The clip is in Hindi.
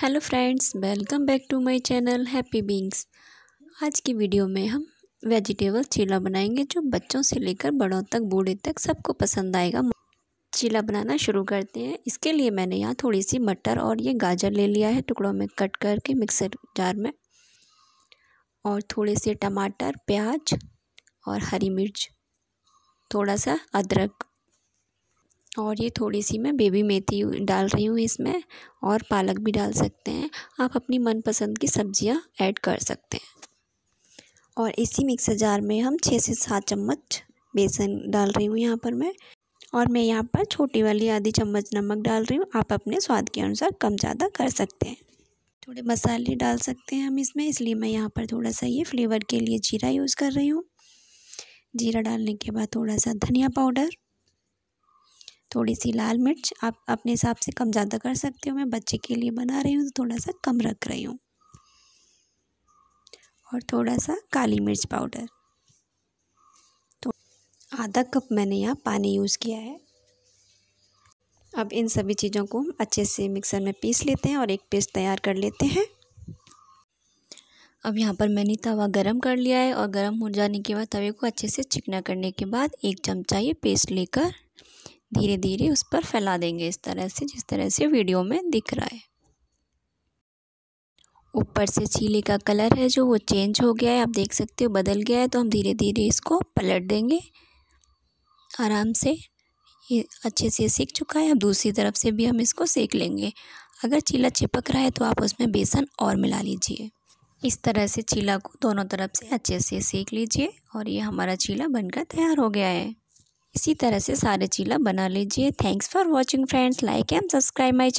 Hello friends, welcome back to my channel happy beings आज की वीडियो में हम वेजिटेबल चीला बनाएँगे जो बच्चों से लेकर बड़ों तक, बूढ़े तक सबको पसंद आएगा। चीला बनाना शुरू करते हैं। इसके लिए मैंने यहाँ थोड़ी सी मटर और ये गाजर ले लिया है, टुकड़ों में कट करके मिक्सर जार में। और थोड़े से टमाटर, प्याज और हरी मिर्च थोड़ा सा अदरक। और ये थोड़ी सी मैं बेबी मेथी डाल रही हूँ इसमें और पालक भी डाल सकते हैं। आप अपनी मनपसंद की सब्ज़ियाँ ऐड कर सकते हैं। और इसी मिक्सर जार में हम छः से सात चम्मच बेसन डाल रही हूँ यहाँ पर मैं और मैं यहाँ पर छोटी वाली आधी चम्मच नमक डाल रही हूँ। आप अपने स्वाद के अनुसार कम ज़्यादा कर सकते हैं। थोड़े मसाले डाल सकते हैं हम इसमें, इसलिए मैं यहाँ पर थोड़ा सा ये फ्लेवर के लिए जीरा यूज़ कर रही हूँ। जीरा डालने के बाद थोड़ा सा धनिया पाउडर थोड़ी सी लाल मिर्च, आप अपने हिसाब से कम ज़्यादा कर सकते हो। मैं बच्चे के लिए बना रही हूँ तो थोड़ा सा कम रख रही हूँ। और थोड़ा सा काली मिर्च पाउडर। तो आधा कप मैंने यहाँ पानी यूज़ किया है। अब इन सभी चीज़ों को अच्छे से मिक्सर में पीस लेते हैं और एक पेस्ट तैयार कर लेते हैं। अब यहाँ पर मैंने तवा गरम कर लिया है और गरम हो जाने के बाद तवे को अच्छे से चिकना करने के बाद एक चमचा ये पेस्ट लेकर। धीरे धीरे उस पर फैला देंगे इस तरह से, जिस तरह से वीडियो में दिख रहा है। ऊपर से चीले का कलर है जो वो चेंज हो गया है, आप देख सकते हो, बदल गया है तो हम धीरे धीरे इसको पलट देंगे। आराम से ये अच्छे से सीख चुका है, अब दूसरी तरफ़ से भी हम इसको सेक लेंगे। अगर चीला चिपक रहा है तो आप उसमें बेसन और मिला लीजिए। इस तरह से चीला को दोनों तरफ़ से अच्छे से सेक लीजिए और ये हमारा चीला बनकर तैयार हो गया है। इसी तरह से सारे चीला बना लीजिए। Thanks for watching friends like and subscribe my